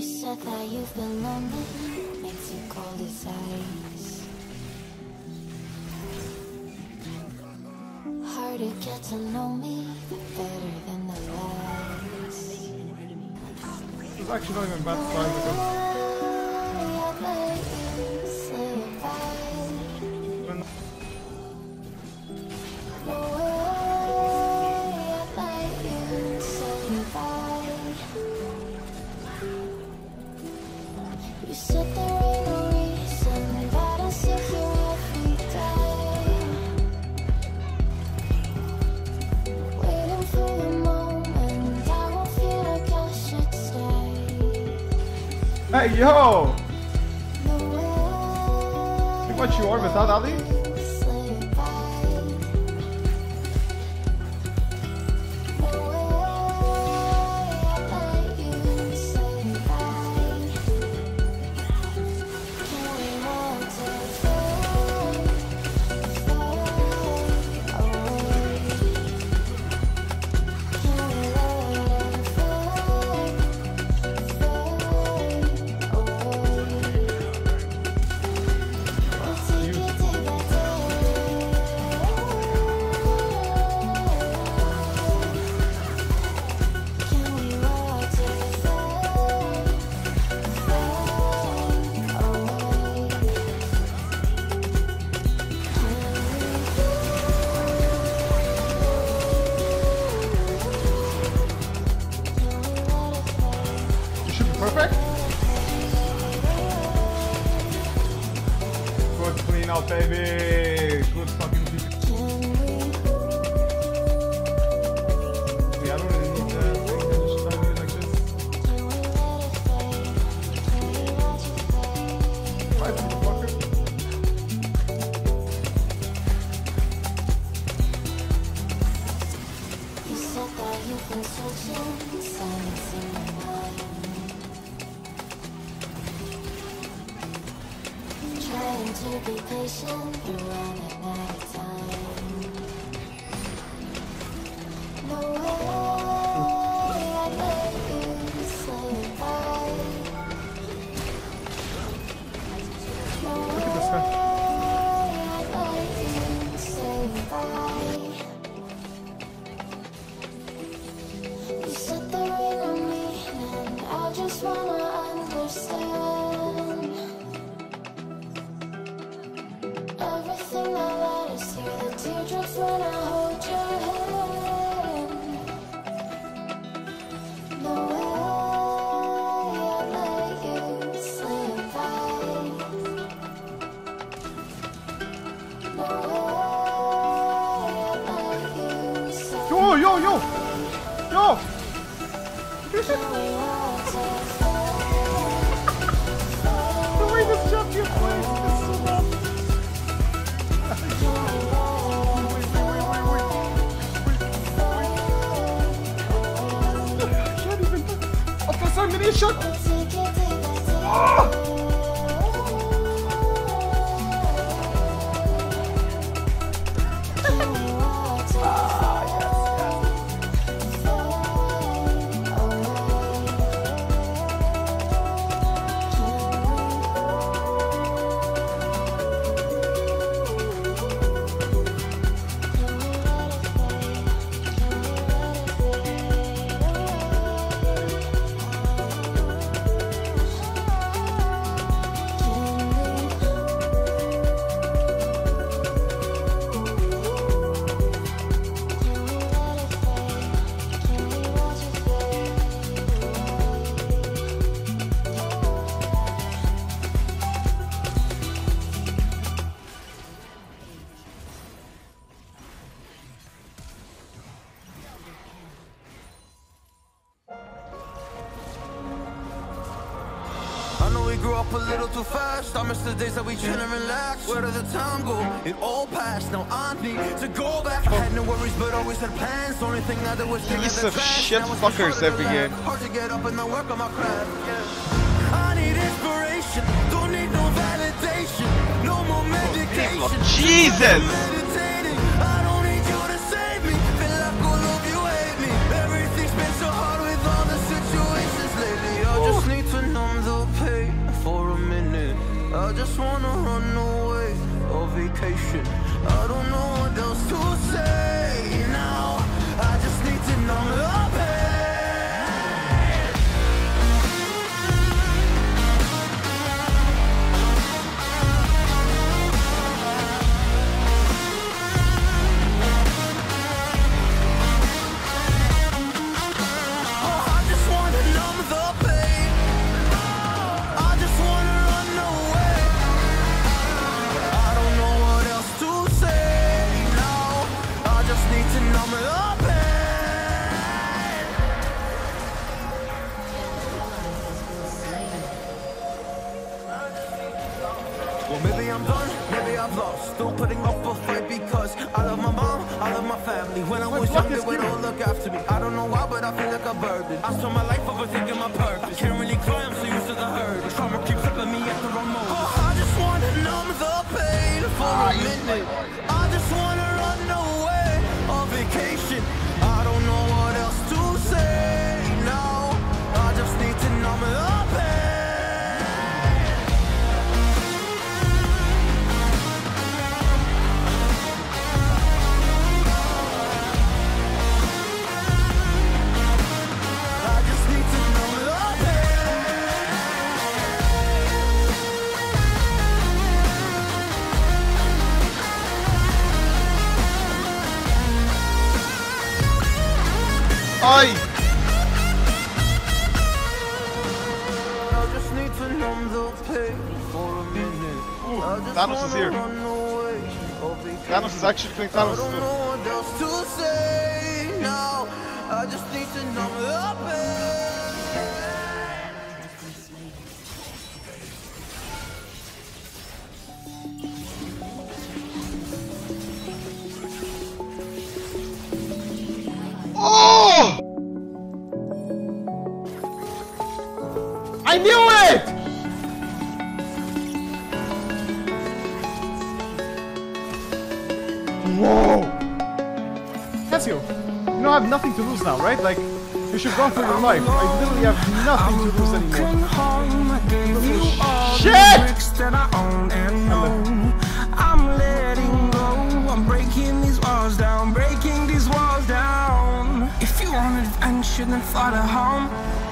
You said that you've been lonely, makes you cold as ice. Hard to get to know me, better than the lies. It's actually not even bad Hey yo! Think what you are without Ali? Perfect. Good clean out, baby. You said there ain't no meaning. I just wanna understand Yo, yo, yo! The way this champion plays is so bad. Wait, wait, wait, wait, wait. I can't even. After so many shots. Ah! I know we grew up a little too fast. I miss the days that we chill and relax. Where did the time go? It all passed. Now I need to go back. I had no worries, but always had plans. The only thing I did was Piece the of shit fuckers every game. Hard to get up and then work on my craft. I need inspiration. Don't need no validation. No more oh, medication. Jesus! Wanna run away on vacation. I don't know because I love my mom, I love my family. When I was young, they would all look after me. I don't know why, but I feel like a burden. I spent my life overthinking my purpose. Can't really cry, I'm so used just Thanos is here. run away on vacation. Thanos is actually I Thanos. don't know what else to say now. I just need to numb the pain. I knew it! Whoa! Ezio, you know I have nothing to lose now, right? Like, you should run for your life. I literally have nothing to lose anymore. I gave you all Shit! the bricks that I own and know. I'm letting go. I'm breaking these walls down, breaking these walls down. If you want adventure, then fly to home.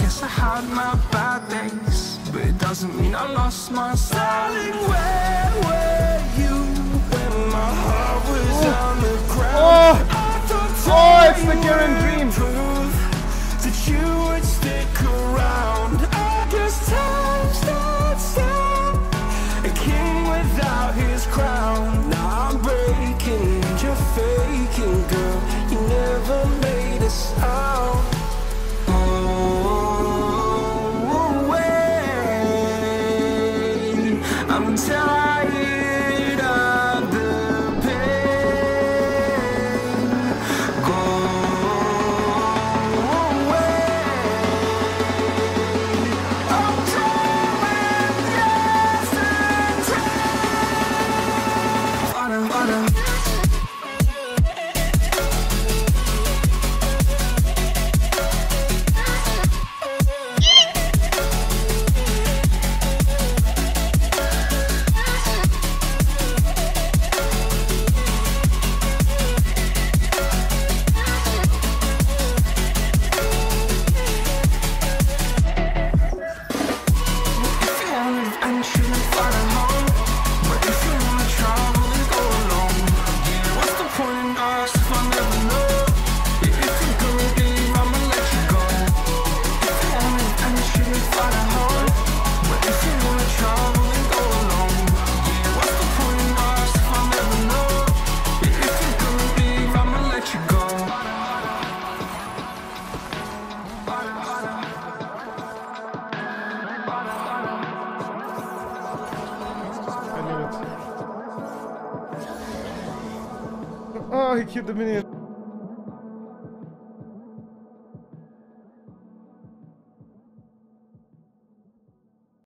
guess I had my bad days, but it doesn't mean I lost my Darling, where were you when my heart was on the ground? Oh! Oh, it's the Garen dream. I killed the minion.